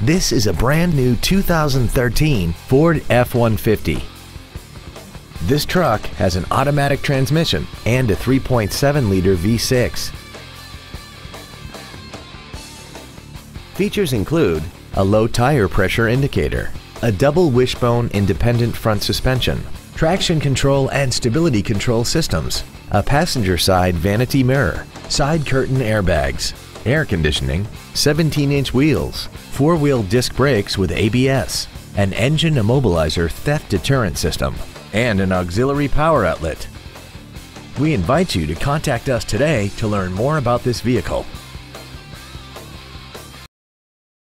This is a brand new 2013 Ford F-150. This truck has an automatic transmission and a 3.7-liter V6. Features include a low tire pressure indicator, a double wishbone independent front suspension, traction control and stability control systems, a passenger side vanity mirror, side curtain airbags, air conditioning, 17-inch wheels, four-wheel disc brakes with ABS, an engine immobilizer theft deterrent system, and an auxiliary power outlet. We invite you to contact us today to learn more about this vehicle.